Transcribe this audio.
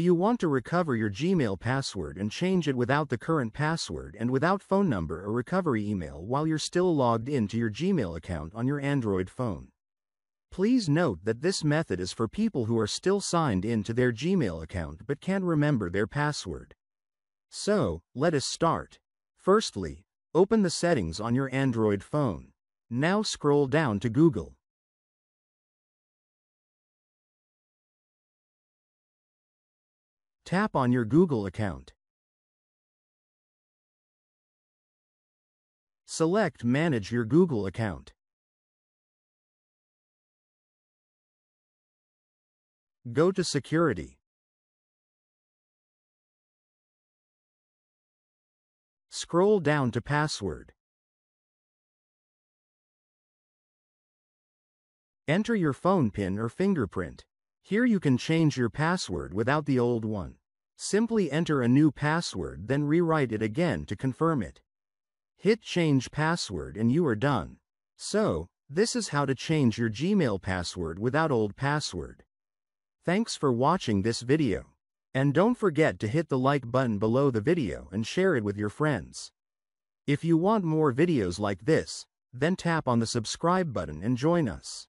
you want to recover your Gmail password and change it without the current password and without phone number or recovery email while you're still logged into your Gmail account on your Android phone? Please note that this method is for people who are still signed in to their Gmail account but can't remember their password. So, let us start. Firstly, open the settings on your Android phone. Now scroll down to Google. Tap on your Google account. Select Manage your Google account. Go to Security. Scroll down to Password. Enter your phone PIN or fingerprint. Here you can change your password without the old one. Simply enter a new password then rewrite it again to confirm it. Hit change password and you are done. So, this is how to change your Gmail password without old password. Thanks for watching this video. And don't forget to hit the like button below the video and share it with your friends. If you want more videos like this, then tap on the subscribe button and join us.